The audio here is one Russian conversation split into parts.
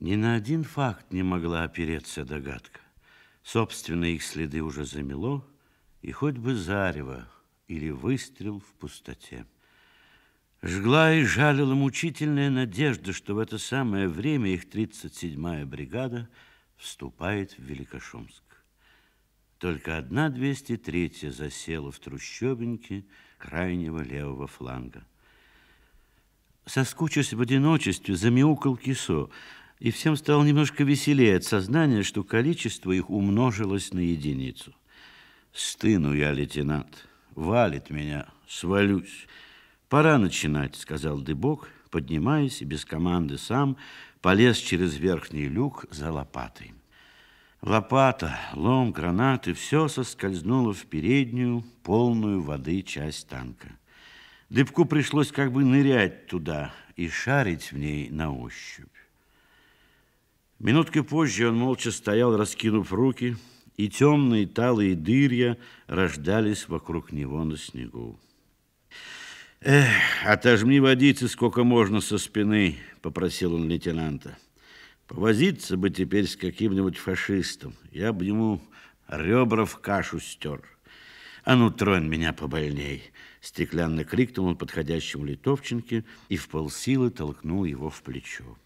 Ни на один факт не могла опереться догадка. Собственные их следы уже замело, и хоть бы зарево или выстрел в пустоте. Жгла и жалила мучительная надежда, что в это самое время их 37-я бригада вступает в Великошумск. Только одна 203-я засела в трущобеньке крайнего левого фланга. Соскучившись в одиночестве, замяукал кисо – и всем стало немножко веселее от сознания, что количество их умножилось на единицу. Стыну я, лейтенант, валит меня, свалюсь. Пора начинать, сказал Дыбок, поднимаясь и без команды сам полез через верхний люк за лопатой. Лопата, лом, гранаты, все соскользнуло в переднюю, полную воды часть танка. Дыбку пришлось как бы нырять туда и шарить в ней на ощупь. Минуткой позже он молча стоял, раскинув руки, и темные талые дырья рождались вокруг него на снегу. «Эх, отожми водицы сколько можно со спины», — попросил он лейтенанта. «Повозиться бы теперь с каким-нибудь фашистом. Я бы ему ребра в кашу стер. А ну, тронь меня побольней!» Стеклянно крикнул он подходящему литовченке и в полсилы толкнул его в плечо.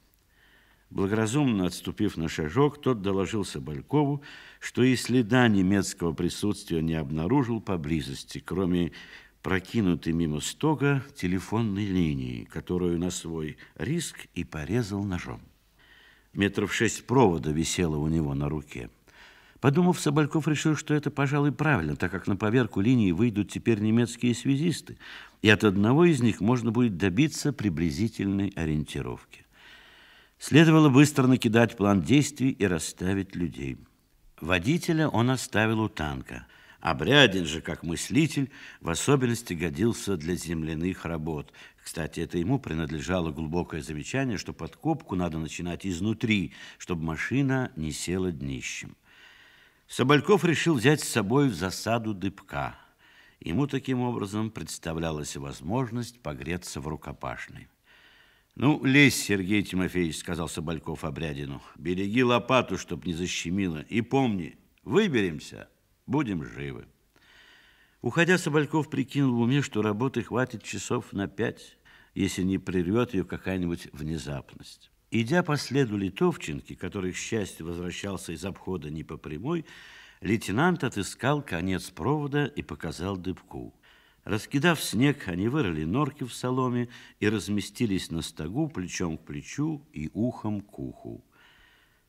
Благоразумно отступив на шажок, тот доложил Соболькову, что и следа немецкого присутствия не обнаружил поблизости, кроме прокинутой мимо стога телефонной линии, которую на свой риск и порезал ножом. Метров шесть провода висело у него на руке. Подумав, Собольков решил, что это, пожалуй, правильно, так как на поверку линии выйдут теперь немецкие связисты, и от одного из них можно будет добиться приблизительной ориентировки. Следовало быстро накидать план действий и расставить людей. Водителя он оставил у танка. Обрядин же, как мыслитель, в особенности годился для земляных работ. Кстати, это ему принадлежало глубокое замечание, что подкопку надо начинать изнутри, чтобы машина не села днищем. Собольков решил взять с собой в засаду дыбка. Ему таким образом представлялась возможность погреться в рукопашной. Ну, лезь, Сергей Тимофеевич, сказал Собольков Обрядину. Береги лопату, чтоб не защемило. И помни, выберемся, будем живы. Уходя, Собольков прикинул в уме, что работы хватит часов на пять, если не прервет ее какая-нибудь внезапность. Идя по следу Литовченки, который, к счастью, возвращался из обхода не по прямой, лейтенант отыскал конец провода и показал дыбку. Раскидав снег, они вырыли норки в соломе и разместились на стогу плечом к плечу и ухом к уху.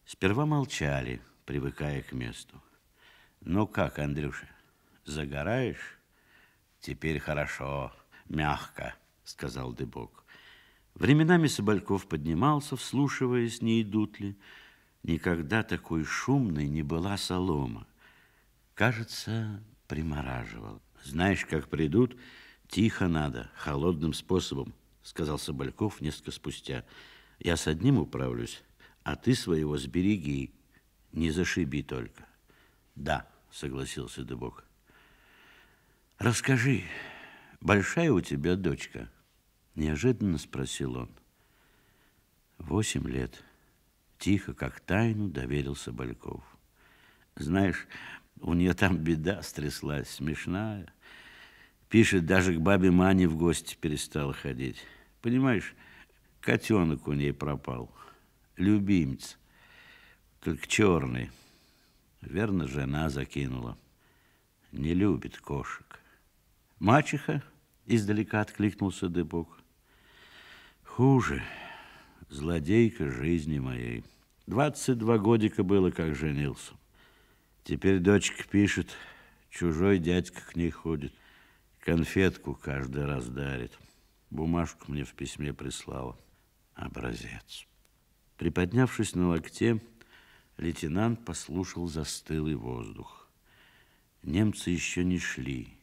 Сперва молчали, привыкая к месту. «Ну как, Андрюша, загораешь?» «Теперь хорошо, мягко», — сказал Дыбок. Временами Собольков поднимался, вслушиваясь, не идут ли. Никогда такой шумной не была солома. Кажется, примораживал. Знаешь, как придут, тихо надо, холодным способом, сказал Собольков несколько спустя. Я с одним управлюсь, а ты своего сбереги, не зашиби только. Да, согласился Дыбок. Расскажи, большая у тебя дочка? Неожиданно спросил он. Восемь лет. Тихо, как тайну, доверился Собольков. Знаешь, у нее там беда стряслась, смешная. Пишет, даже к бабе Мане в гости перестала ходить. Понимаешь, котенок у ней пропал. Любимец. Только черный. Верно, жена закинула. Не любит кошек. Мачеха? Издалека откликнулся Дыбок. Хуже. Злодейка жизни моей. Двадцать два годика было, как женился. Теперь дочка пишет, чужой дядька к ней ходит. Конфетку каждый раз дарит. Бумажку мне в письме прислала. Образец. Приподнявшись на локте, лейтенант послушал застылый воздух. Немцы еще не шли.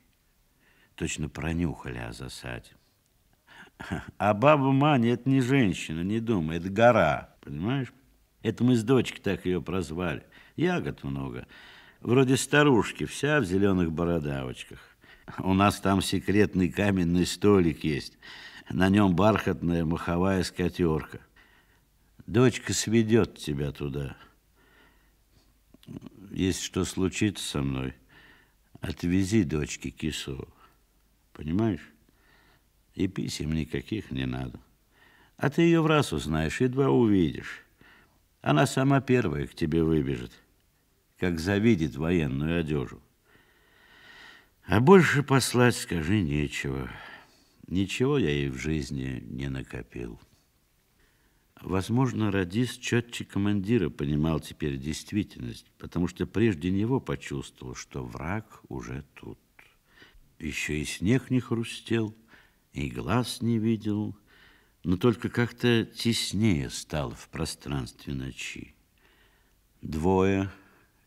Точно пронюхали о засаде. А баба Маня – это не женщина, не думай, это гора, понимаешь? Это мы с дочкой так ее прозвали. Ягод много. Вроде старушки, вся в зеленых бородавочках. У нас там секретный каменный столик есть. На нем бархатная маховая скатерка. Дочка сведет тебя туда. Если что случится со мной, отвези дочке кису. Понимаешь? И писем никаких не надо. А ты ее в раз узнаешь, едва увидишь. Она сама первая к тебе выбежит, как завидит военную одежу. А больше послать, скажи, нечего. Ничего я ей в жизни не накопил. Возможно, радист четче командира понимал теперь действительность, потому что прежде него почувствовал, что враг уже тут. Еще и снег не хрустел, и глаз не видел, но только как-то теснее стал в пространстве ночи. Двое,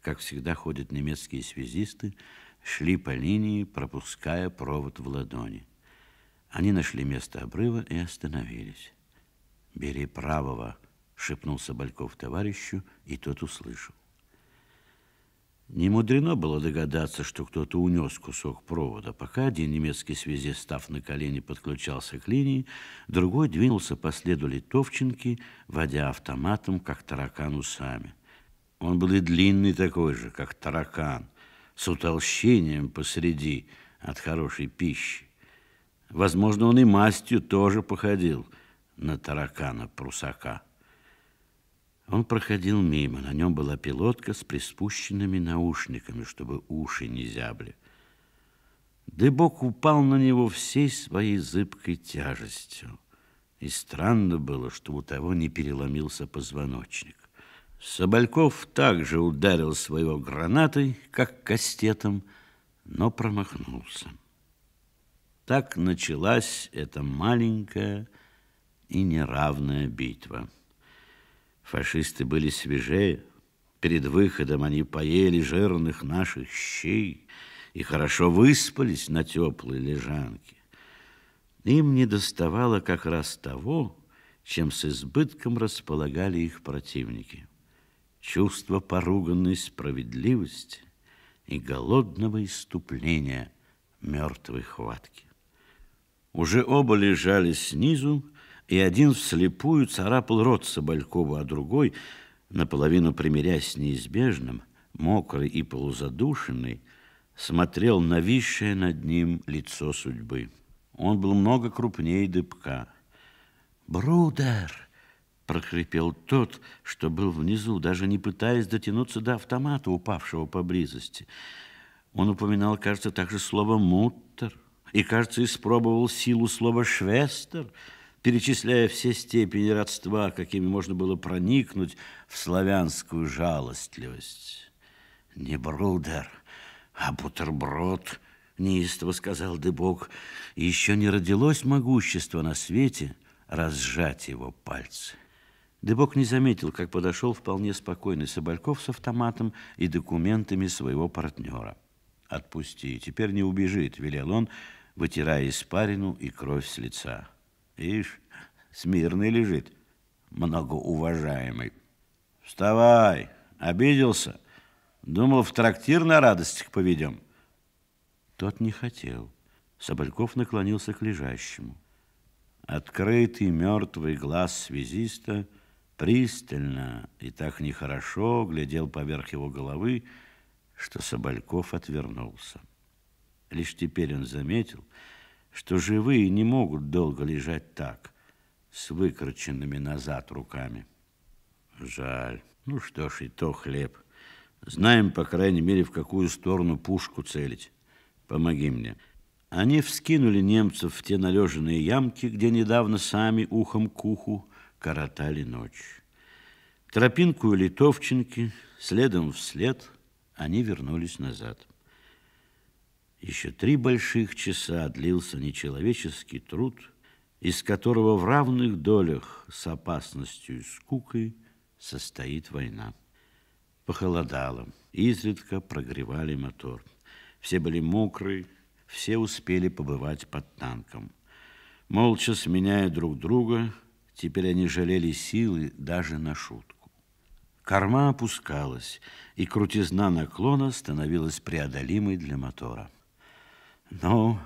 как всегда ходят немецкие связисты, шли по линии, пропуская провод в ладони. Они нашли место обрыва и остановились. «Бери правого», — шепнул Собольков товарищу, и тот услышал. Не мудрено было догадаться, что кто-то унес кусок провода. Пока один немецкий связист, став на колени, подключался к линии, другой двинулся по следу литовченки, водя автоматом, как таракан усами. Он был и длинный такой же, как таракан, с утолщением посреди от хорошей пищи. Возможно, он и мастью тоже походил на таракана-прусака. Он проходил мимо. На нем была пилотка с приспущенными наушниками, чтобы уши не зябли. Дыбок упал на него всей своей зыбкой тяжестью. И странно было, что у того не переломился позвоночник. Собольков также ударил своего гранатой, как кастетом, но промахнулся. Так началась эта маленькая и неравная битва. Фашисты были свежее. Перед выходом они поели жирных наших щей и хорошо выспались на теплой лежанке. Им не доставало как раз того, чем с избытком располагали их противники. Чувство поруганной справедливости и голодного иступления мертвой хватки. Уже оба лежали снизу, и один вслепую царапал рот Соболькову, а другой, наполовину примирясь с неизбежным, мокрый и полузадушенный, смотрел нависшее над ним лицо судьбы. Он был много крупнее дыбка. «Брудер!» — прохрипел тот, что был внизу, даже не пытаясь дотянуться до автомата, упавшего поблизости. Он упоминал, кажется, также слово «муттер» и, кажется, испробовал силу слова «швестер», перечисляя все степени родства, какими можно было проникнуть в славянскую жалостливость. «Не брудер, а бутерброд», — неистово сказал Дыбок, еще не родилось могущество на свете разжать его пальцы. Дыбок не заметил, как подошел вполне спокойный Собольков с автоматом и документами своего партнера. «Отпусти, теперь не убежит», — велел он, вытирая испарину и кровь с лица. Ишь, смирный лежит, многоуважаемый. Вставай, обиделся. Думал, в трактир на радостях поведем. Тот не хотел. Собольков наклонился к лежащему. Открытый мертвый глаз связиста пристально и так нехорошо глядел поверх его головы, что Собольков отвернулся. Лишь теперь он заметил, что живые не могут долго лежать так, с выкрученными назад руками. Жаль. Ну что ж, и то хлеб. Знаем, по крайней мере, в какую сторону пушку целить. Помоги мне. Они вскинули немцев в те належенные ямки, где недавно сами ухом к уху коротали ночь. Тропинку у литовченки, следом вслед, они вернулись назад. Еще три больших часа длился нечеловеческий труд, из которого в равных долях с опасностью и скукой состоит война. Похолодало, изредка прогревали мотор. Все были мокрые, все успели побывать под танком. Молча сменяя друг друга, теперь они жалели силы даже на шутку. Корма опускалась, и крутизна наклона становилась преодолимой для мотора. «Ну,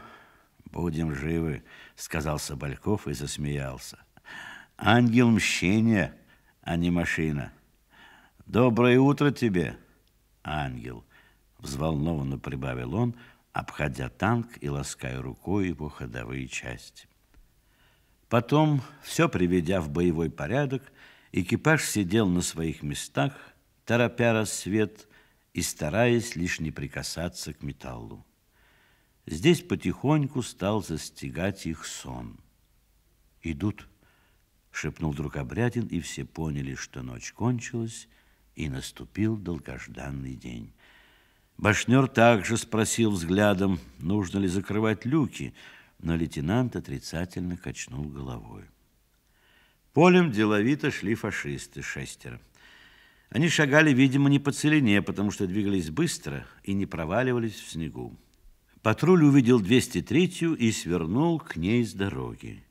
будем живы», — сказал Собольков и засмеялся. «Ангел мщения а не машина. Доброе утро тебе, ангел, взволнованно прибавил он, обходя танк и лаская рукой его ходовые части. Потом, все приведя в боевой порядок, экипаж сидел на своих местах, торопя рассвет и стараясь лишь не прикасаться к металлу. Здесь потихоньку стал застигать их сон. «Идут», — шепнул вдруг Обрядин, и все поняли, что ночь кончилась, и наступил долгожданный день. Башнер также спросил взглядом, нужно ли закрывать люки, но лейтенант отрицательно качнул головой. Полем деловито шли фашисты, шестеро. Они шагали, видимо, не по целине, потому что двигались быстро и не проваливались в снегу. Патруль увидел 203-ю и свернул к ней с дороги.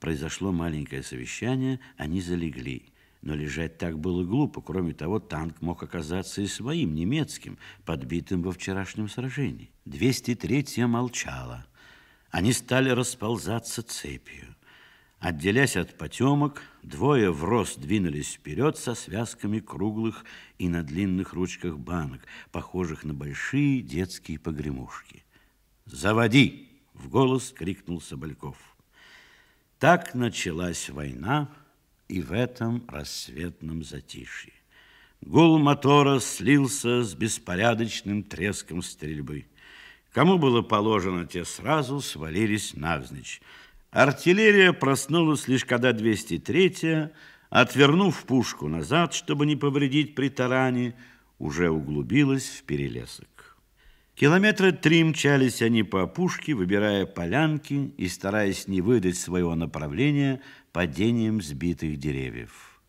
Произошло маленькое совещание, они залегли. Но лежать так было глупо. Кроме того, танк мог оказаться и своим, немецким, подбитым во вчерашнем сражении. 203-я молчала. Они стали расползаться цепью. Отделясь от потемок, двое в рост двинулись вперед со связками круглых и на длинных ручках банок, похожих на большие детские погремушки. «Заводи!» — в голос крикнул Собольков. Так началась война и в этом рассветном затишье. Гул мотора слился с беспорядочным треском стрельбы. Кому было положено, те сразу свалились навзничь. Артиллерия проснулась лишь когда 203-я, отвернув пушку назад, чтобы не повредить при таране, уже углубилась в перелесок. Километра три мчались они по опушке, выбирая полянки и стараясь не выдать своего направления падением сбитых деревьев.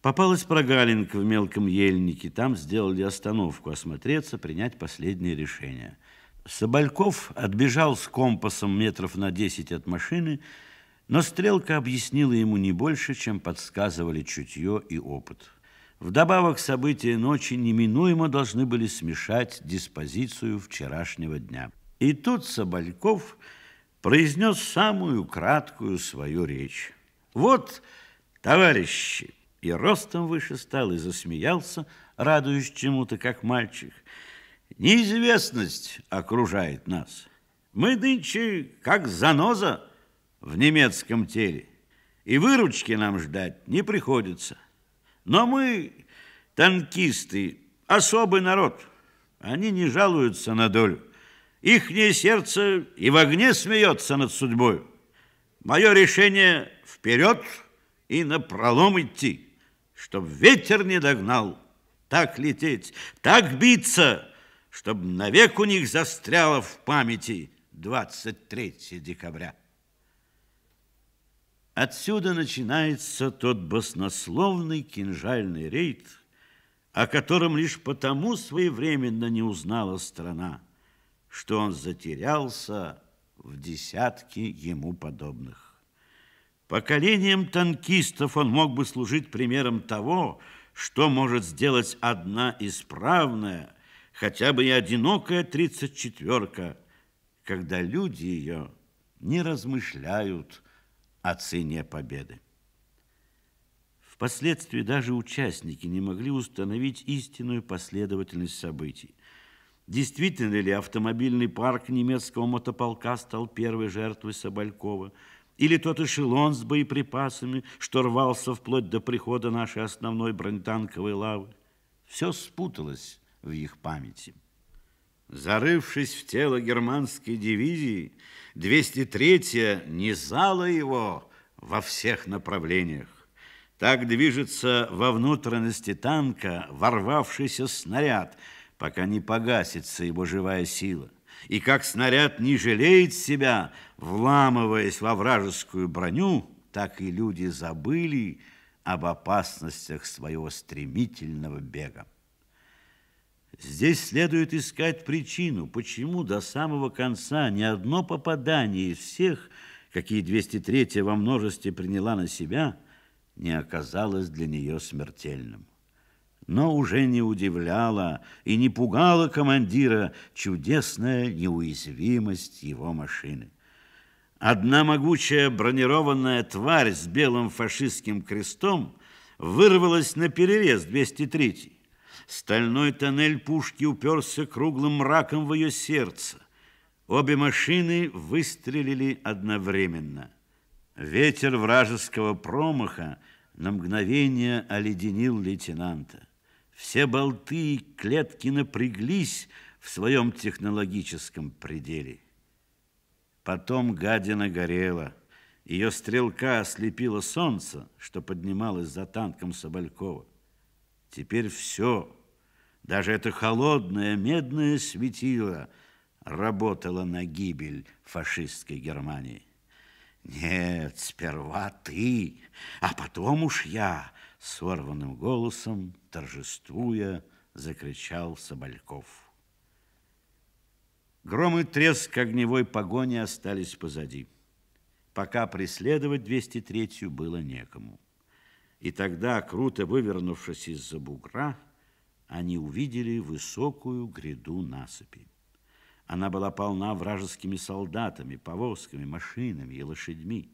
Попалась прогалинка в мелком ельнике, там сделали остановку, осмотреться, принять последнее решение. Собольков отбежал с компасом метров на десять от машины, но стрелка объяснила ему не больше, чем подсказывали чутье и опыт. Вдобавок события ночи неминуемо должны были смешать диспозицию вчерашнего дня. И тут Собольков произнес самую краткую свою речь. Вот, товарищи, и ростом выше стал, и засмеялся, радуясь чему-то, как мальчик. Неизвестность окружает нас. Мы нынче как заноза в немецком теле, и выручки нам ждать не приходится. Но мы, танкисты, особый народ. Они не жалуются на долю. Ихнее сердце и в огне смеется над судьбой. Мое решение вперед и на пролом идти, чтоб ветер не догнал. Так лететь, так биться, чтоб навек у них застряло в памяти 23 декабря. Отсюда начинается тот баснословный кинжальный рейд, о котором лишь потому своевременно не узнала страна, что он затерялся в десятке ему подобных. Поколением танкистов он мог бы служить примером того, что может сделать одна исправная, хотя бы и одинокая тридцать четверка, когда люди ее не размышляют о цене победы. Впоследствии даже участники не могли установить истинную последовательность событий. Действительно ли автомобильный парк немецкого мотополка стал первой жертвой Соболькова, или тот эшелон с боеприпасами, что рвался вплоть до прихода нашей основной бронетанковой лавы? Все спуталось в их памяти. Зарывшись в тело германской дивизии, 203-я низала его во всех направлениях. Так движется во внутренности танка ворвавшийся снаряд, пока не погасится его живая сила. И как снаряд не жалеет себя, вламываясь во вражескую броню, так и люди забыли об опасностях своего стремительного бега. Здесь следует искать причину, почему до самого конца ни одно попадание из всех, какие 203 во множестве приняла на себя, не оказалось для нее смертельным. Но уже не удивляла и не пугала командира чудесная неуязвимость его машины. Одна могучая бронированная тварь с белым фашистским крестом вырвалась на перерез 203. Стальной тоннель пушки уперся круглым мраком в ее сердце. Обе машины выстрелили одновременно. Ветер вражеского промаха на мгновение оледенил лейтенанта. Все болты и клетки напряглись в своем технологическом пределе. Потом гадина горела. Ее стрелка ослепила солнце, что поднималось за танком Соболькова. Теперь все, даже это холодное медное светило, работало на гибель фашистской Германии. Нет, сперва ты, а потом уж я, сорванным голосом, торжествуя, закричал Собольков. Гром и треск огневой погони остались позади. Пока преследовать 203-ю было некому. И тогда, круто вывернувшись из-за бугра, они увидели высокую гряду насыпи. Она была полна вражескими солдатами, повозками, машинами и лошадьми.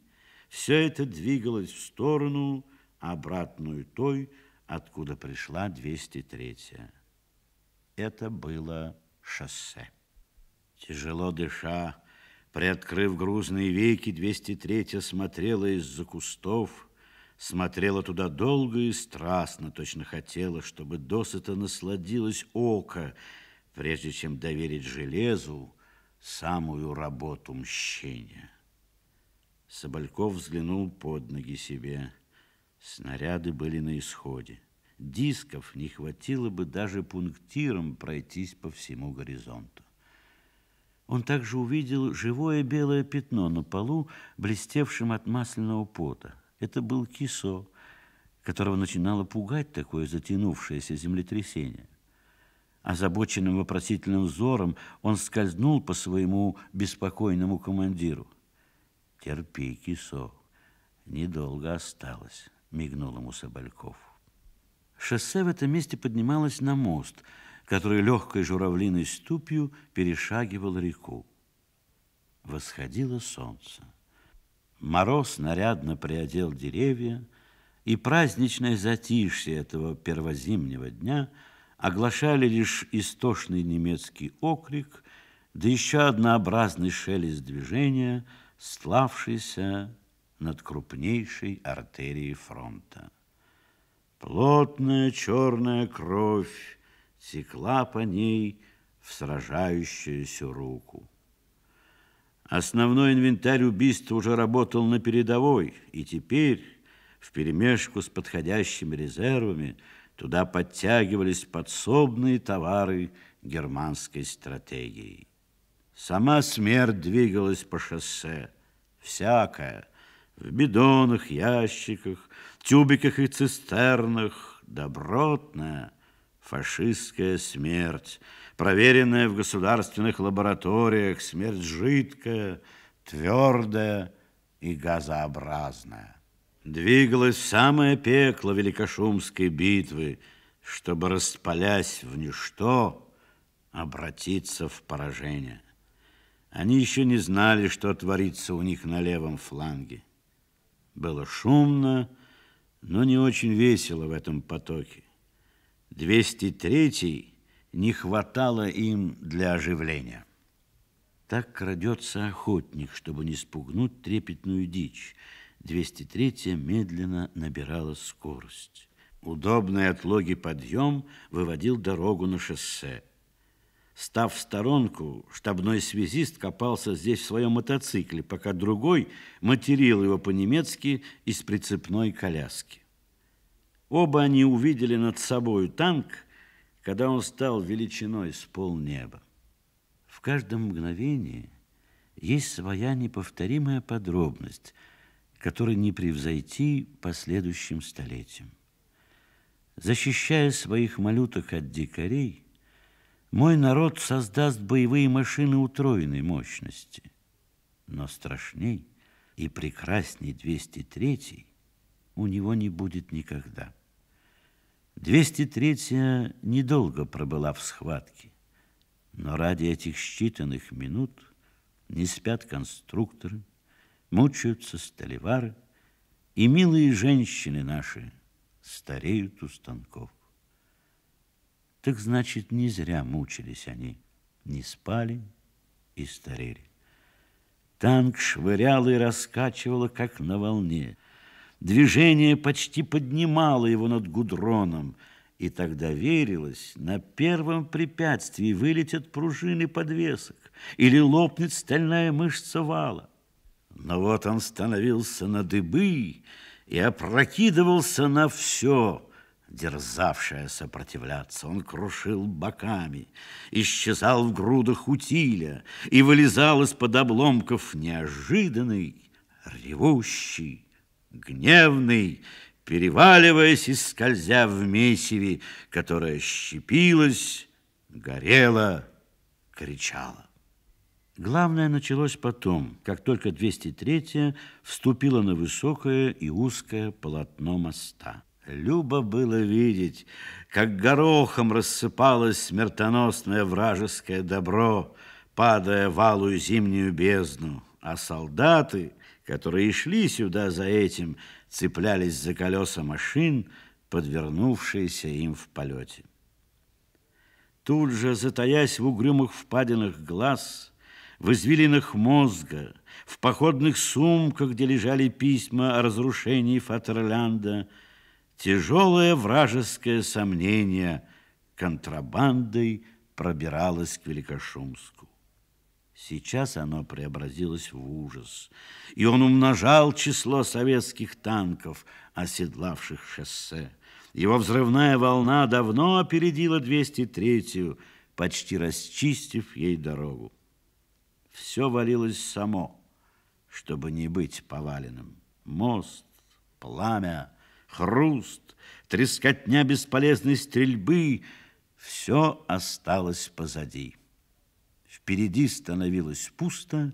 Все это двигалось в сторону, обратную той, откуда пришла 203-я. Это было шоссе. Тяжело дыша, приоткрыв грузные веки, 203-я смотрела из-за кустов, смотрела туда долго и страстно, точно хотела, чтобы досыта насладилось око, прежде чем доверить железу самую работу мщения. Собольков взглянул под ноги себе. Снаряды были на исходе. Дисков не хватило бы даже пунктиром пройтись по всему горизонту. Он также увидел живое белое пятно на полу, блестевшем от масляного пота. Это был кисо, которого начинало пугать такое затянувшееся землетрясение. Озабоченным вопросительным взором он скользнул по своему беспокойному командиру. «Терпи, кисо, недолго осталось», — мигнул ему Собольков. Шоссе в этом месте поднималось на мост — который легкой журавлиной ступью перешагивал реку. Восходило солнце. Мороз нарядно приодел деревья, и праздничное затишье этого первозимнего дня оглашали лишь истошный немецкий окрик, да еще однообразный шелест движения, славшийся над крупнейшей артерией фронта. Плотная черная кровь текла по ней в сражающуюся руку. Основной инвентарь убийства уже работал на передовой, и теперь, вперемешку с подходящими резервами, туда подтягивались подсобные товары германской стратегии. Сама смерть двигалась по шоссе, всякая, в бидонах, ящиках, тюбиках и цистернах, добротная, фашистская смерть, проверенная в государственных лабораториях, смерть жидкая, твердая и газообразная. Двигалось самое пекло Великошумской битвы, чтобы, распалясь в ничто, обратиться в поражение. Они еще не знали, что творится у них на левом фланге. Было шумно, но не очень весело в этом потоке. 203 не хватало им для оживления. Так крадется охотник, чтобы не спугнуть трепетную дичь. 203 медленно набирала скорость. Удобный отлоги подъем выводил дорогу на шоссе. Став в сторонку, штабной связист копался здесь в своем мотоцикле, пока другой материл его по-немецки из прицепной коляски. Оба они увидели над собой танк, когда он стал величиной с полнеба. В каждом мгновении есть своя неповторимая подробность, которой не превзойти последующим столетиям. Защищая своих малюток от дикарей, мой народ создаст боевые машины утроенной мощности. Но страшней и прекрасней 203 у него не будет никогда. 203-я недолго пробыла в схватке, но ради этих считанных минут не спят конструкторы, мучаются столевары, и милые женщины наши стареют у станков. Так значит, не зря мучились они, не спали и старели. Танк швырял и раскачивало, как на волне. Движение почти поднимало его над гудроном, и тогда верилось, на первом препятствии вылетят пружины подвесок или лопнет стальная мышца вала. Но вот он становился на дыбы и опрокидывался на все, дерзавшее сопротивляться. Он крушил боками, исчезал в грудах утиля и вылезал из-под обломков неожиданный, ревущий, гневный, переваливаясь и скользя в месиве, которое щепилось, горело, кричало. Главное началось потом, как только 203-я вступила на высокое и узкое полотно моста. Любо было видеть, как горохом рассыпалось смертоносное вражеское добро, падая в алую зимнюю бездну, а солдаты, которые шли сюда за этим, цеплялись за колеса машин, подвернувшиеся им в полете. Тут же, затаясь в угрюмых впадинах глаз, в извилинах мозга, в походных сумках, где лежали письма о разрушении Фатерлянда, тяжелое вражеское сомнение контрабандой пробиралось к Великошумску. Сейчас оно преобразилось в ужас, и он умножал число советских танков, оседлавших шоссе. Его взрывная волна давно опередила 203-ю, почти расчистив ей дорогу все валилось само, чтобы не быть поваленным. Мост, пламя, хруст, трескотня бесполезной стрельбы — все осталось позади. Впереди становилось пусто,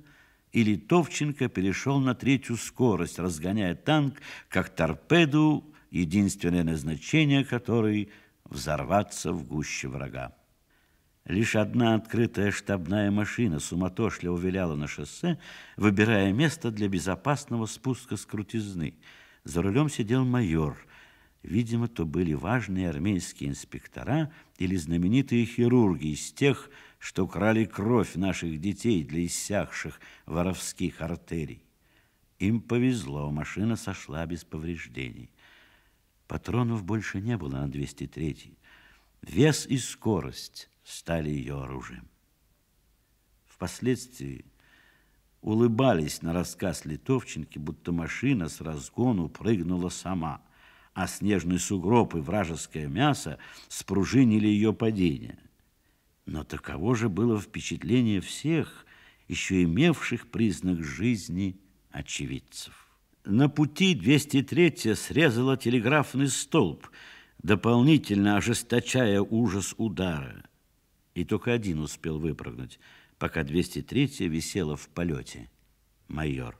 и Литовченко перешел на третью скорость, разгоняя танк, как торпеду, единственное назначение которой — взорваться в гуще врага. Лишь одна открытая штабная машина суматошливо виляла на шоссе, выбирая место для безопасного спуска с крутизны. За рулем сидел майор. Видимо, то были важные армейские инспектора или знаменитые хирурги из тех, что крали кровь наших детей для иссякших воровских артерий. Им повезло, машина сошла без повреждений. Патронов больше не было на 203 Вес и скорость стали ее оружием. Впоследствии улыбались на рассказ Литовченки, будто машина с разгону прыгнула сама, а снежный сугроб и вражеское мясо спружинили ее падение. Но таково же было впечатление всех, еще имевших признак жизни очевидцев. На пути 203 срезала телеграфный столб, дополнительно ожесточая ужас удара и только один успел выпрыгнуть, пока 203-я висела в полете. Майор.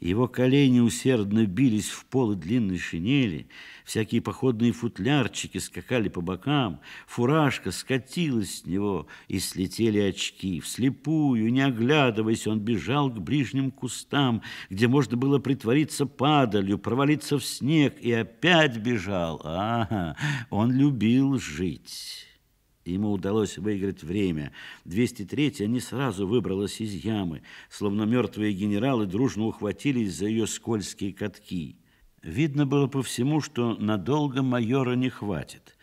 Его колени усердно бились в полы длинной шинели, всякие походные футлярчики скакали по бокам, фуражка скатилась с него, и слетели очки. Вслепую, не оглядываясь, он бежал к ближним кустам, где можно было притвориться падалью, провалиться в снег, и опять бежал. Ага, он любил жить. Ему удалось выиграть время. 203-я не сразу выбралась из ямы, словно мертвые генералы дружно ухватились за ее скользкие катки. Видно было по всему, что надолго майора не хватит.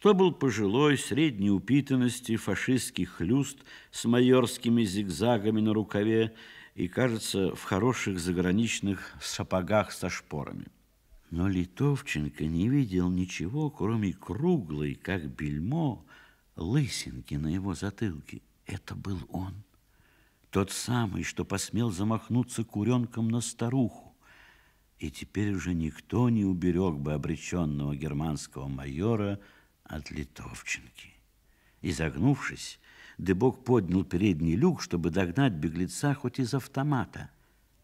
То был пожилой, средней упитанности, фашистский хлюст с майорскими зигзагами на рукаве и, кажется, в хороших заграничных сапогах со шпорами. Но Литовченко не видел ничего, кроме круглой, как бельмо, лысинки на его затылке. Это был он. Тот самый, что посмел замахнуться куренком на старуху. И теперь уже никто не уберег бы обреченного германского майора от литовченки. Изогнувшись, Дебок поднял передний люк, чтобы догнать беглеца хоть из автомата.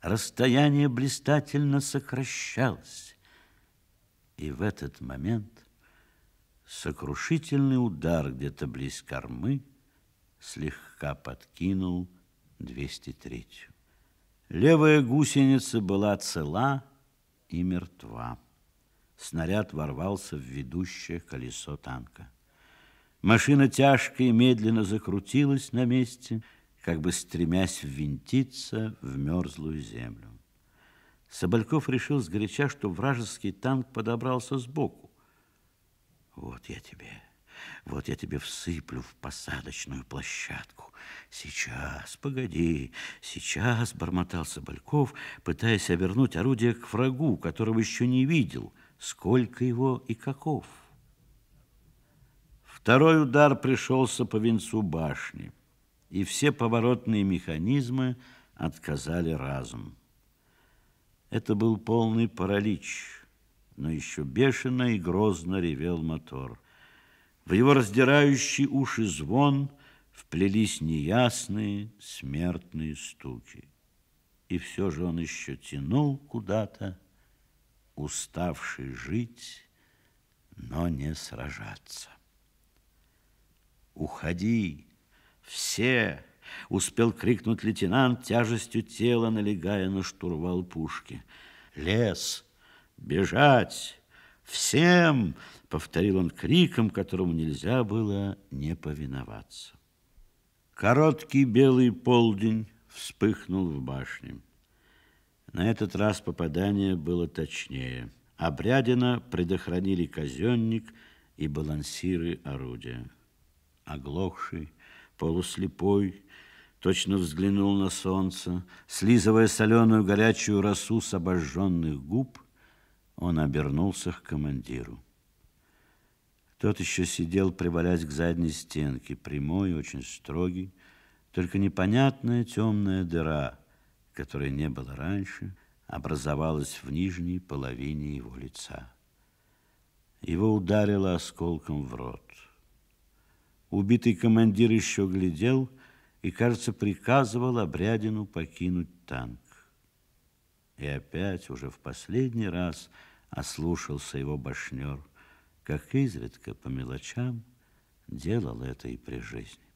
Расстояние блистательно сокращалось. И в этот момент Сокрушительный удар где-то близ кормы слегка подкинул 203-ю. Левая гусеница была цела и мертва. снаряд ворвался в ведущее колесо танка. Машина тяжко и медленно закрутилась на месте, как бы стремясь ввинтиться в мерзлую землю. Собольков решил сгоряча, что вражеский танк подобрался сбоку. Вот я тебе, вот я тебе всыплю в посадочную площадку. Сейчас, погоди, сейчас, бормотал Собольков, пытаясь обернуть орудие к врагу, которого еще не видел, сколько его и каков. Второй удар пришелся по венцу башни, и все поворотные механизмы отказали разум. Это был полный паралич, но еще бешено и грозно ревел мотор. В его раздирающий уши звон вплелись неясные смертные стуки. И все же он еще тянул куда-то, уставший жить, но не сражаться. «Уходи! Все!» — успел крикнуть лейтенант, тяжестью тела налегая на штурвал пушки. «Лес! Бежать! Всем!» — повторил он криком, которому нельзя было не повиноваться. Короткий белый полдень вспыхнул в башне. На этот раз попадание было точнее. Обрядина предохранили казенник и балансиры орудия оглохший, полуслепой, точно взглянул на солнце, слизывая соленую горячую росу с обожженных губ, он обернулся к командиру. Тот еще сидел, привалясь к задней стенке, прямой, очень строгий, только непонятная темная дыра, которой не было раньше, образовалась в нижней половине его лица. Его ударило осколком в рот. Убитый командир еще глядел и, кажется, приказывал Обрядину покинуть танк. И опять, уже в последний раз, ослушался его башнер, как изредка по мелочам делал это и при жизни.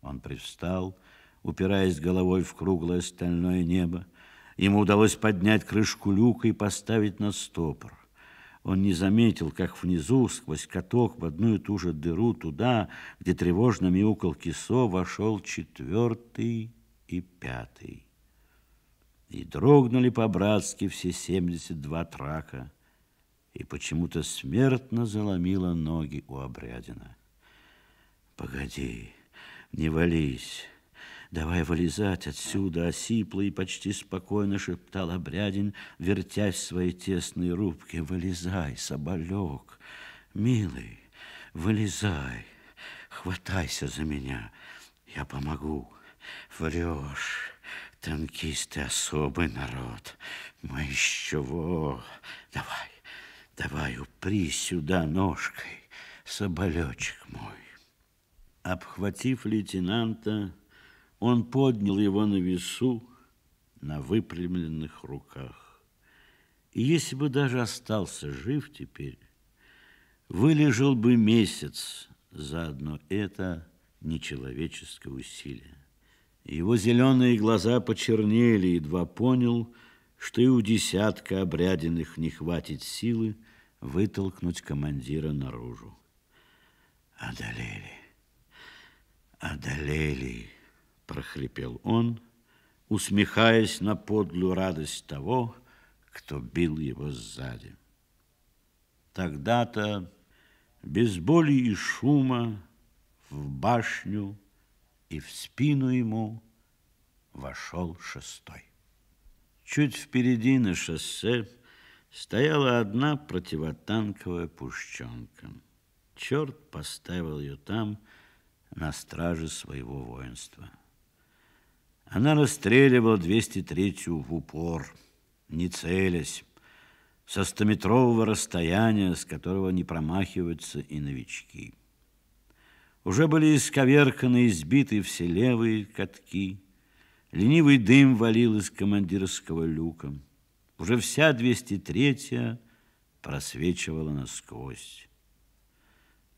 Он привстал, упираясь головой в круглое стальное небо. Ему удалось поднять крышку люка и поставить на стопор. Он не заметил, как внизу, сквозь каток, в одну и ту же дыру, туда, где тревожно мяукал кисо, вошел четвертый и пятый. И дрогнули по-братски все семьдесят два трака, и почему-то смертно заломило ноги у обрядина. «Погоди, не вались!» Давай вылезать отсюда, осипло и почти спокойно шептал Обрядин, вертясь в своей тесной рубке. Вылезай, соболек, милый, вылезай, хватайся за меня, я помогу. Врешь, танкисты особый народ, мы еще во. Давай, давай, упри сюда ножкой, соболечек мой. Обхватив лейтенанта, он поднял его на весу на выпрямленных руках. И если бы даже остался жив теперь, вылежал бы месяц за одно это нечеловеческое усилие. Его зеленые глаза почернели, едва понял, что и у десятка обряденных не хватит силы вытолкнуть командира наружу. Одолели, одолели прохрипел он, усмехаясь на подлую радость того, кто бил его сзади. Тогда-то без боли и шума в башню и в спину ему вошел шестой. Чуть впереди на шоссе стояла одна противотанковая пушченка. Черт поставил ее там на страже своего воинства. Она расстреливала 203-ю в упор, не целясь, со стометрового расстояния, с которого не промахиваются и новички. Уже были исковерканы и сбиты все левые катки, ленивый дым валил из командирского люка. Уже вся 203-я просвечивала насквозь.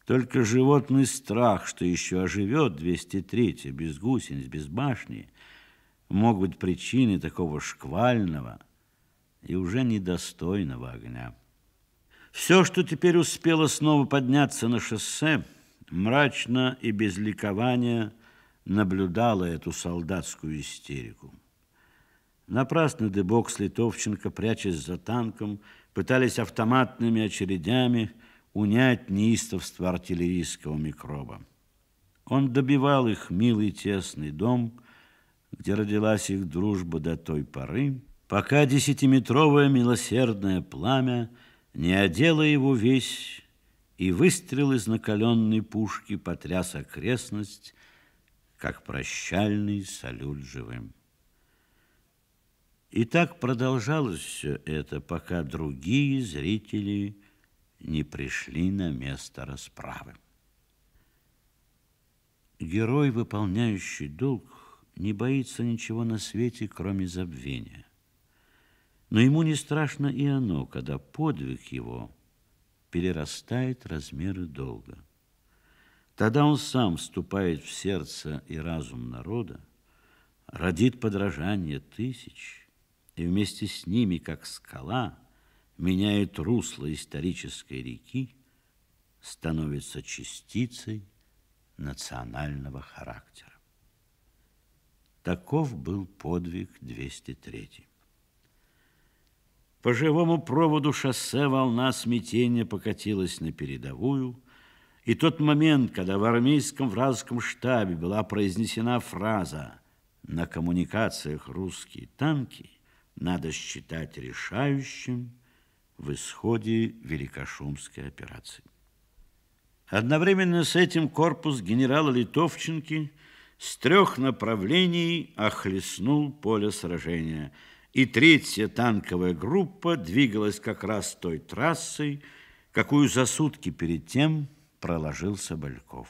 Только животный страх, что еще оживет 203-я без гусениц, без башни – мог быть причиной такого шквального и уже недостойного огня. Все, что теперь успело снова подняться на шоссе, мрачно и без ликования наблюдало эту солдатскую истерику. Напрасно Дебок с Литовченко, прячась за танком, пытались автоматными очередями унять неистовство артиллерийского микроба. Он добивал их милый тесный дом, где родилась их дружба до той поры, пока десятиметровое милосердное пламя не одело его весь, и выстрел из накаленной пушки потряс окрестность, как прощальный салют живым. И так продолжалось все это, пока другие зрители не пришли на место расправы. Герой, выполняющий долг, не боится ничего на свете, кроме забвения. Но ему не страшно и оно, когда подвиг его перерастает размеры долга. Тогда он сам вступает в сердце и разум народа, родит подражание тысяч, и вместе с ними, как скала, меняет русло исторической реки, становится частицей национального характера. Таков был подвиг 203. По живому проводу шоссе волна смятения покатилась на передовую, и тот момент, когда в армейском вражеском штабе была произнесена фраза «На коммуникациях русские танки» надо считать решающим в исходе Великошумской операции. Одновременно с этим корпус генерала Литовченки с трех направлений охлестнул поле сражения – и третья танковая группа двигалась как раз той трассой, какую за сутки перед тем проложил Собольков.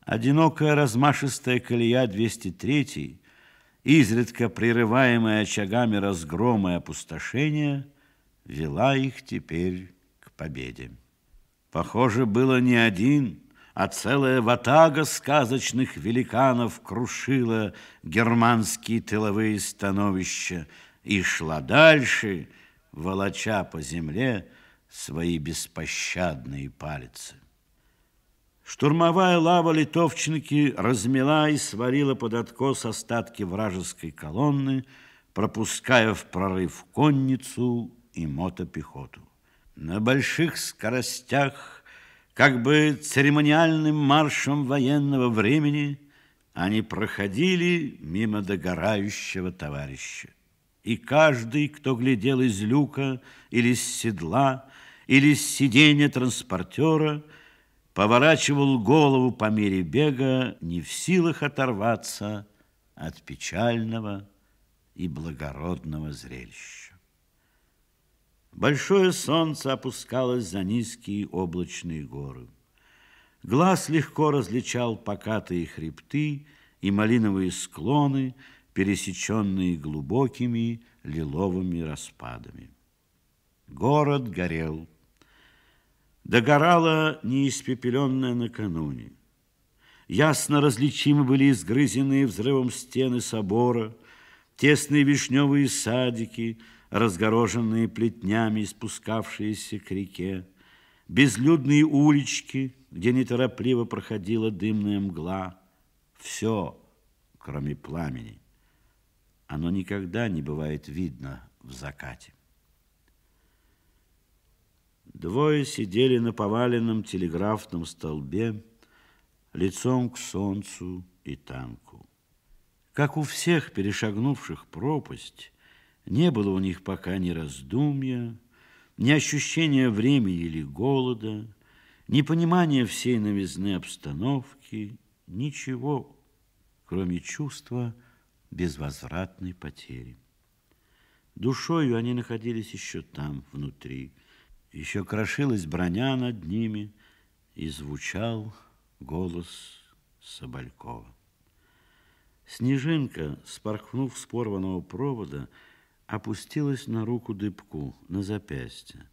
Одинокая размашистая колея 203 изредка прерываемая очагами разгрома и опустошения, вела их теперь к победе. Похоже, было не один, а целая ватага сказочных великанов крушила германские тыловые становища и шла дальше, волоча по земле свои беспощадные пальцы. Штурмовая лава литовченки размела и сварила под откос остатки вражеской колонны, пропуская в прорыв конницу и мотопехоту. На больших скоростях как бы церемониальным маршем военного времени они проходили мимо догорающего товарища. И каждый, кто глядел из люка или с седла, или с сиденья транспортера, поворачивал голову по мере бега, не в силах оторваться от печального и благородного зрелища. Большое солнце опускалось за низкие облачные горы. Глаз легко различал покатые хребты и малиновые склоны, пересеченные глубокими лиловыми распадами. Город горел. Догорала неиспепеленная накануне. Ясно различимы были изгрызенные взрывом стены собора, тесные вишневые садики – разгороженные плетнями, спускавшиеся к реке, безлюдные улички, где неторопливо проходила дымная мгла. Все, кроме пламени. Оно никогда не бывает видно в закате. Двое сидели на поваленном телеграфном столбе, лицом к солнцу и танку. Как у всех перешагнувших пропасть, не было у них пока ни раздумья, ни ощущения времени или голода, ни понимания всей новизны обстановки, ничего, кроме чувства безвозвратной потери. Душою они находились еще там, внутри. Еще крошилась броня над ними, и звучал голос Соболькова. Снежинка, спорхнув с порванного провода, опустилась на руку дыбку, на запястье.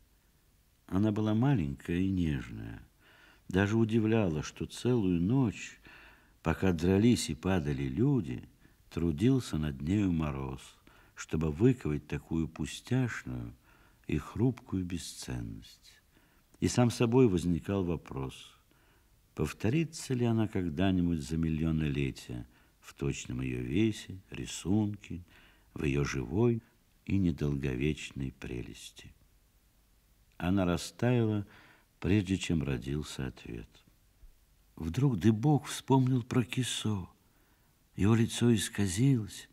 Она была маленькая и нежная. Даже удивляла, что целую ночь, пока дрались и падали люди, трудился над нею мороз, чтобы выковать такую пустяшную, и хрупкую бесценность. И сам собой возникал вопрос, повторится ли она когда-нибудь за миллионолетия в точном ее весе, рисунке, в ее живой и недолговечной прелести. Она растаяла, прежде чем родился ответ. Вдруг Дебок вспомнил про кисо. Его лицо исказилось,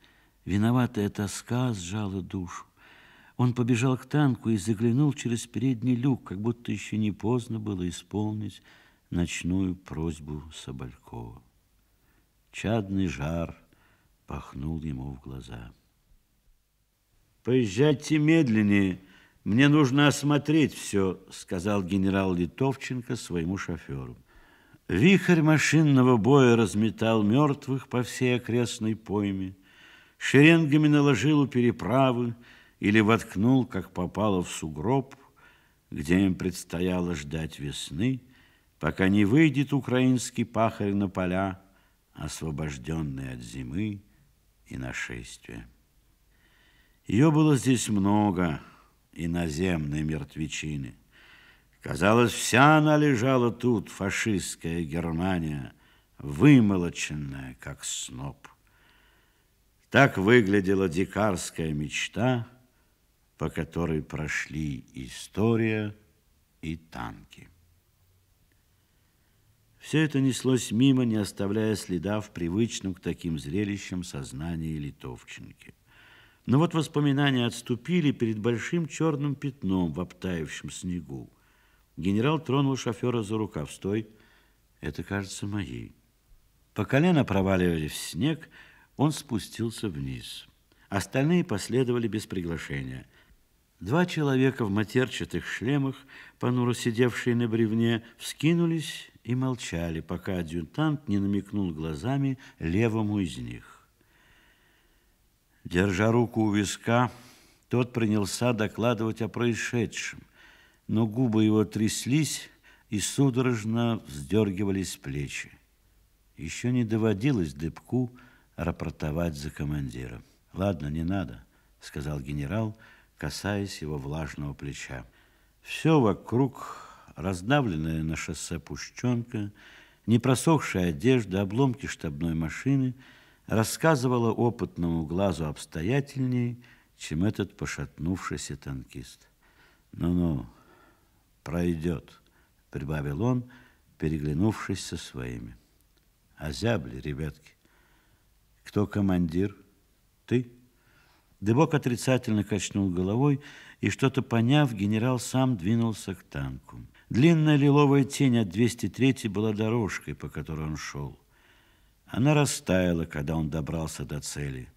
виноватая тоска сжала душу. Он побежал к танку и заглянул через передний люк, как будто еще не поздно было исполнить ночную просьбу Соболькова. Чадный жар пахнул ему в глаза. «Поезжайте медленнее, мне нужно осмотреть все», сказал генерал Литовченко своему шоферу. Вихрь машинного боя разметал мертвых по всей окрестной пойме, шеренгами наложил у переправы или воткнул, как попало в сугроб, где им предстояло ждать весны, пока не выйдет украинский пахарь на поля, освобожденный от зимы и нашествия. Ее было здесь много, иноземной мертвечины. Казалось, вся она лежала тут, фашистская Германия, вымолоченная, как сноп. Так выглядела дикарская мечта, по которой прошли история и танки. Все это неслось мимо, не оставляя следа в привычном к таким зрелищам сознании литовченки. Но вот воспоминания отступили перед большим черным пятном в обтаявшем снегу. Генерал тронул шофера за рукав. «Стой, это, кажется, моей». По колено проваливали в снег, он спустился вниз. Остальные последовали без приглашения. Два человека в матерчатых шлемах, понуро сидевшие на бревне, вскинулись и молчали, пока адъютант не намекнул глазами левому из них. Держа руку у виска, тот принялся докладывать о происшедшем, но губы его тряслись и судорожно вздергивались плечи. Еще не доводилось Дыбку рапортовать за командира. «Ладно, не надо», — сказал генерал, касаясь его влажного плеча. Все вокруг, раздавленная на шоссе пущенка, непросохшая одежда, обломки штабной машины, рассказывала опытному глазу обстоятельнее, чем этот пошатнувшийся танкист. «Ну-ну, пройдет», — прибавил он, переглянувшись со своими. Озябли, ребятки. Кто командир? Ты? Дебок отрицательно качнул головой, и что-то поняв, генерал сам двинулся к танку. Длинная лиловая тень от 203 была дорожкой, по которой он шел. Она растаяла, когда он добрался до цели.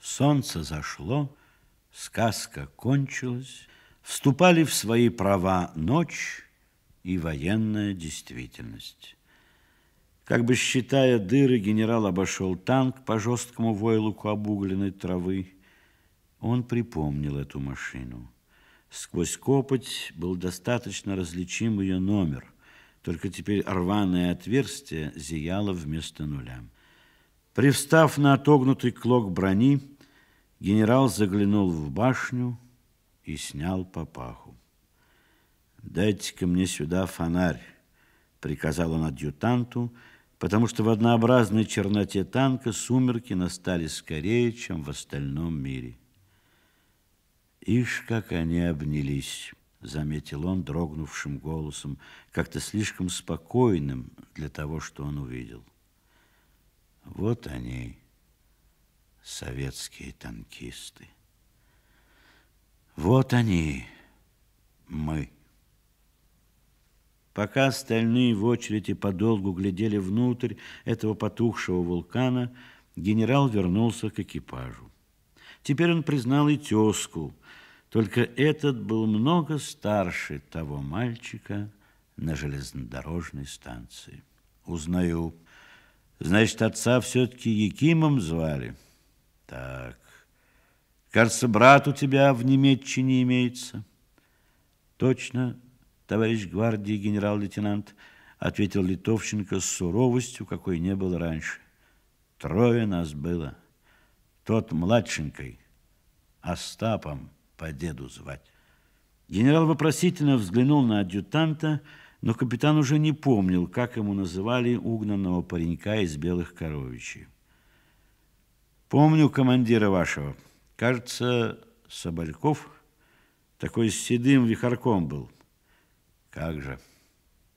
Солнце зашло, сказка кончилась, вступали в свои права ночь и военная действительность. Как бы считая дыры, генерал обошел танк по жесткому войлоку обугленной травы. Он припомнил эту машину. Сквозь копоть был достаточно различим ее номер, только теперь рваное отверстие зияло вместо нуля. Привстав на отогнутый клок брони, генерал заглянул в башню и снял папаху. «Дайте-ка мне сюда фонарь», — приказал он адъютанту, — потому что в однообразной черноте танка сумерки настали скорее, чем в остальном мире. «Ишь, как они обнялись!» — заметил он дрогнувшим голосом, как-то слишком спокойным для того, что он увидел. Вот они, советские танкисты. Вот они, мы. Пока остальные в очереди подолгу глядели внутрь этого потухшего вулкана, генерал вернулся к экипажу. Теперь он признал и тезку, только этот был много старше того мальчика на железнодорожной станции. Узнаю. Значит, отца все-таки Якимом звали? Так. Кажется, брат у тебя в Немеччине имеется. Точно, товарищ гвардии генерал-лейтенант, ответил Литовченко с суровостью, какой не было раньше. Трое нас было. Тот младшенькой, Остапом по деду звать. Генерал вопросительно взглянул на адъютанта, но капитан уже не помнил, как ему называли угнанного паренька из Белых Коровичей. Помню командира вашего. Кажется, Собольков такой с седым вихарком был. Как же,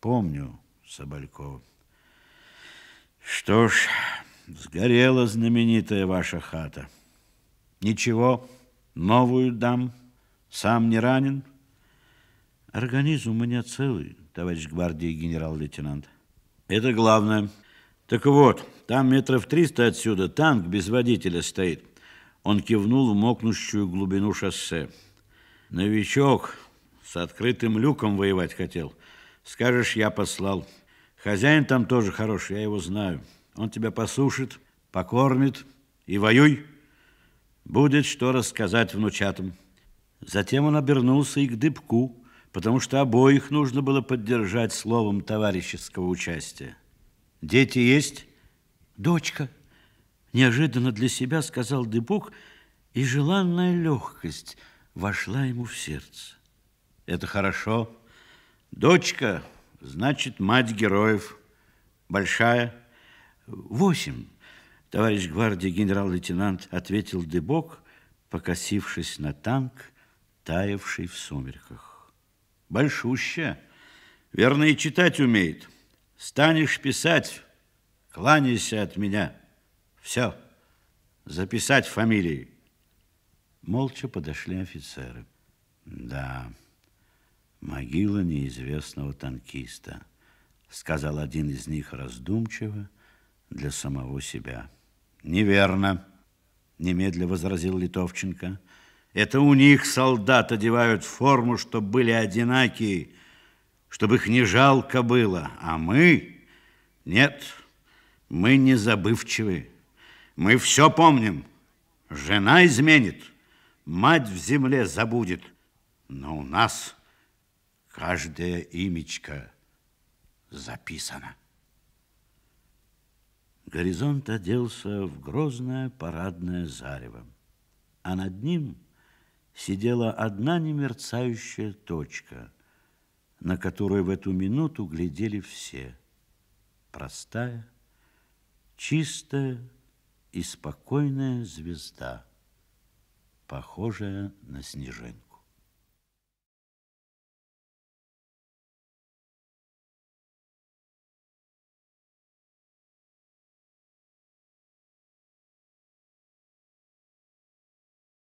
помню Соболькова. Что ж, сгорела знаменитая ваша хата. Ничего, новую дам. Сам не ранен? Организм у меня целый, товарищ гвардии генерал-лейтенант. Это главное. Так вот, там метров триста отсюда танк без водителя стоит. Он кивнул в мокнущую глубину шоссе. Новичок с открытым люком воевать хотел. Скажешь, я послал. Хозяин там тоже хороший, я его знаю. Он тебя посушит, покормит и воюй. Будет что рассказать внучатам. Затем он обернулся и к дыбку, потому что обоих нужно было поддержать словом товарищеского участия. Дети есть? Дочка. Неожиданно для себя сказал Дыбук, и желанная легкость вошла ему в сердце. Это хорошо. Дочка, значит, мать героев. Большая? Восемь. Товарищ гвардии генерал-лейтенант ответил Дыбок, покосившись на танк, таявший в сумерках. Большущая. Верно, и читать умеет. Станешь писать, кланяйся от меня. Все, записать фамилии. Молча подошли офицеры. Да, могила неизвестного танкиста, сказал один из них раздумчиво для самого себя. Неверно, немедля возразил Литовченко. Это у них солдат одевают форму, чтобы были одинакие, чтобы их не жалко было. А мы... Нет, мы не забывчивы. Мы все помним. Жена изменит, мать в земле забудет. Но у нас каждая имечка записана. Горизонт оделся в грозное парадное зарево, а над ним сидела одна немерцающая точка – на которую в эту минуту глядели все. Простая, чистая и спокойная звезда, похожая на снежинку.